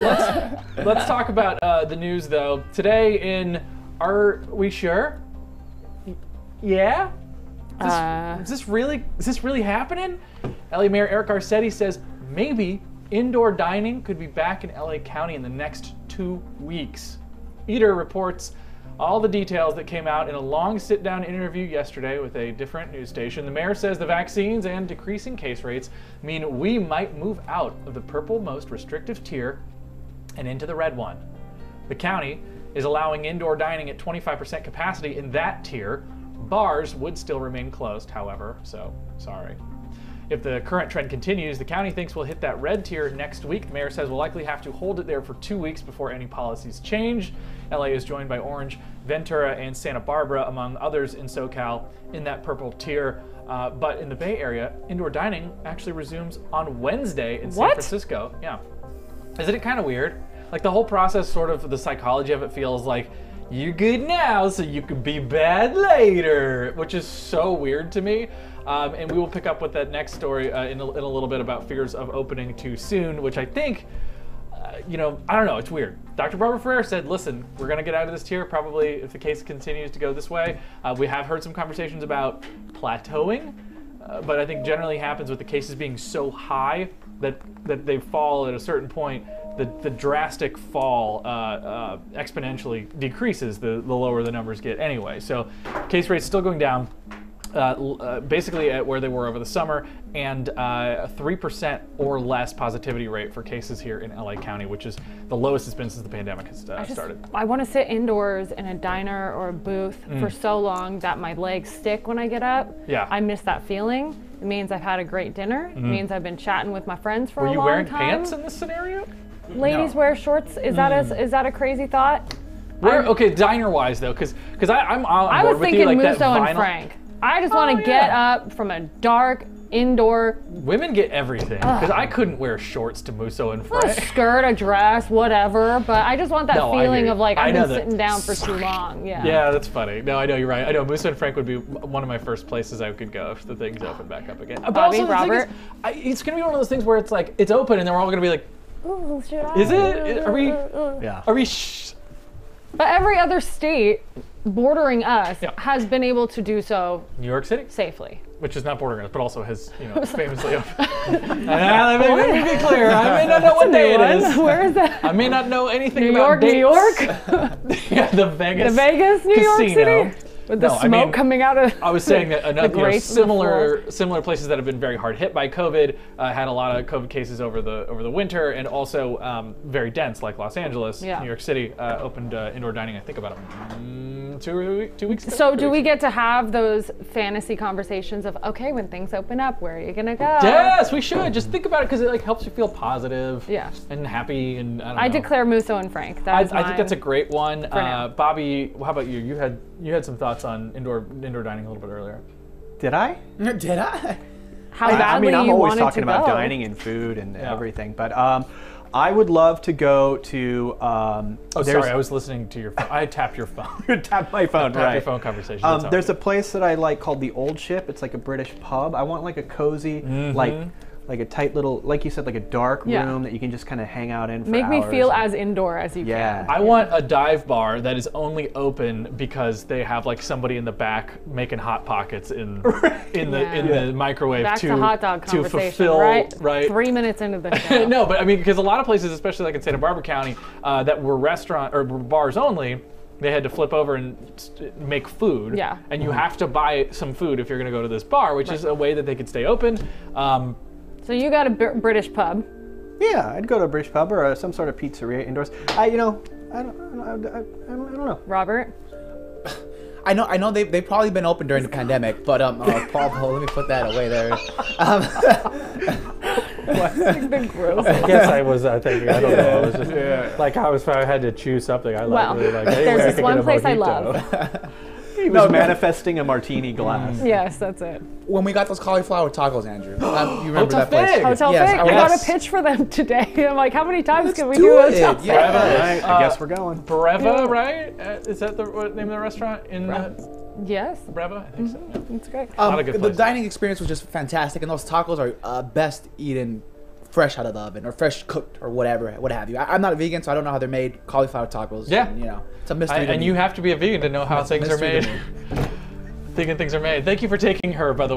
Let's talk about uh, the news, though. Today, in Are We Sure? Yeah? Is this, Uh. is this really is this really happening? LA Mayor Eric Garcetti says maybe indoor dining could be back in LA County in the next two weeks. Eater reports all the details that came out in a long sit-down interview yesterday with a different news station. The mayor says the vaccines and decreasing case rates mean we might move out of the purple most restrictive tier and into the red one. The county is allowing indoor dining at 25% capacity in that tier. Bars would still remain closed, however, so sorry. If the current trend continues, the county thinks we'll hit that red tier next week. The mayor says we'll likely have to hold it there for two weeks before any policies change. LA is joined by Orange, Ventura, and Santa Barbara, among others in SoCal, in that purple tier. Uh, but in the Bay Area, indoor dining actually resumes on Wednesday in San What? Francisco. Yeah. Isn't it kind of weird? Like the whole process, sort of the psychology of it feels like you're good now, so you can be bad later, which is so weird to me. Um, and we will pick up with that next story uh, in, a, in a little bit about fears of opening too soon, which I think, uh, you know, I don't know, it's weird. Dr. Barbara Ferrer said, listen, we're going to get out of this tier probably if the case continues to go this way. Uh, we have heard some conversations about plateauing. Uh, but I think generally happens with the cases being so high that that they fall at a certain point. The, the drastic fall uh, uh, exponentially decreases the, the lower the numbers get anyway. So case rates still going down, uh, uh, basically at where they were over the summer, and uh, a 3% or less positivity rate for cases here in LA County, which is the lowest it's been since the pandemic has uh, I just- started. I want to sit indoors in a diner or a booth for so long that my legs stick when I get up. Mm. Yeah. I miss that feeling. It means I've had a great dinner. It means I've been chatting with my friends for Were a you long wearing time. pants in this scenario? Ladies No. wear shorts. Is that a is that a crazy thought? Where, okay, diner wise though, because because I'm on I board was with thinking you, like Musso and. Frank. I just want Oh, to get yeah. up from a dark indoor Women get everything because I couldn't wear shorts to Musso and Frank. a skirt, a dress, whatever. But I just want that No, feeling of like I I've know been that- sitting down for too long. Yeah. Yeah, that's funny. No, I know you're right. I know Musso and Frank would be one of my first places I could go if the things open back up again. But Bobby, also the thing is, I, it's gonna be one of those things where it's like it's open and then we're all gonna be like, Ooh, should I? is it? Are we? Yeah. Are we? Sh- But every other state bordering us Yeah. has been able to do so New York City, safely. which is not bordering us, but also has you know famously opened. Ah, let, me, be clear. I may not know what day it is. Where is that? I may not know anything about New about York, New dates. York, yeah, the Vegas. the Vegas, New York City, with the No, I smoke mean, coming out of. I was saying that another, you know, grates of the similar similar places that have been very hard hit by COVID uh, had a lot of COVID cases over the over the winter, and also um, very dense, like Los Angeles, Yeah. New York City, uh, opened uh, indoor dining. I think about um, two two weeks. Ago? So do we get to have those fantasy conversations of okay, when things open up, where are you gonna go? Yes, we should just think about it because it like helps you feel positive, Yeah. and happy, and I don't I declare Musso and Frank. That I, I think that's a great one. Uh. Bobby, how about you? You had you had some thoughts on indoor indoor dining a little bit earlier. Did I? Did I? How I- I mean, I'm you always talking about dining and food and Yeah. everything, but um, I would love to go to. Um, Oh, sorry, I was listening to your phone. I tapped your phone. tap my phone, Tap right? your phone conversation. Um, there's a place that I like called the Old Ship. It's like a British pub. I want like a cozy, like like a tight little, like you said, like a dark Yeah. room that you can just kind of hang out in. For Make me hours feel and- as indoor as you Yeah. can. I want a dive bar that is only open because they have like somebody in the back making hot pockets in in the in Yeah. the microwave Back to to, hot dog to conversation, fulfill right? right Three minutes into the show. no, but I mean, because a lot of places, especially like in Santa Barbara County, uh, that were restaurant or were bars only, they had to flip over and st- make food. Yeah. And you have to buy some food if you're going to go to this bar, which is a way that they could stay open. Um, So you got a British pub. Yeah, I'd go to a British pub or uh, some sort of pizzeria indoors. I, you know, I don't, I, don't- I, I, I don't know. Robert, I know, I know they've, they've probably been open during the pandemic, but um, uh, Paul, Paul, let me put that away there. Um, the gross. I guess I was uh, thinking. I don't know. It was just like I was. I had to choose something, I like Well, really like. there's this one get a place I love. He was manifesting a martini glass. yes, that's it. when we got those cauliflower tacos, Andrew, um, you remember Hotel that place? Fig. Hotel Yes, Fig. I I got was- a pitch for them today. I'm like, how many times Let's can we do do, it, Hotel Fig? yeah. All right, I guess we're going. Breva, right? Uh, is that the what, name of the restaurant in the, Yes, Breva? I think so. it's great. lot Um, of good the places. dining experience was just fantastic, and those tacos are uh, best eaten fresh out of the oven or fresh cooked or whatever, what have you. I, I'm not a vegan, so I don't know how they're made. Cauliflower tacos. Yeah. You know, it's a mystery. And, you have to be a vegan to know, it's a I, mystery. And you have to and